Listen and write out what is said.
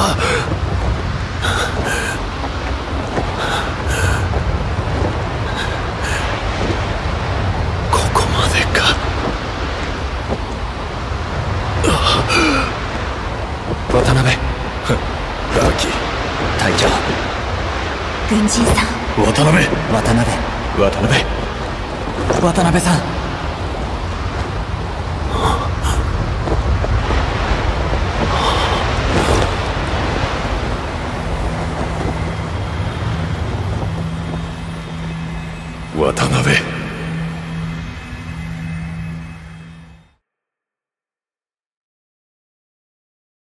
はここまでか。渡辺。ガキ。隊長。軍人さん。渡辺。渡辺。渡辺。渡辺さん。渡辺。